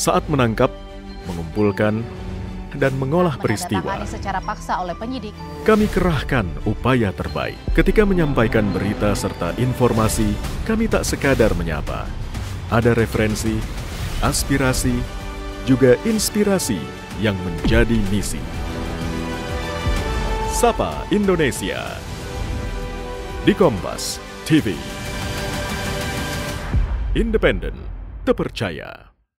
Saat menangkap, mengumpulkan, dan mengolah peristiwa, secara paksa oleh penyidik. kami kerahkan upaya terbaik. Ketika menyampaikan berita serta informasi, kami tak sekadar menyapa. Ada referensi, aspirasi, juga inspirasi yang menjadi misi. Sapa Indonesia di Kompas TV. Independen, terpercaya.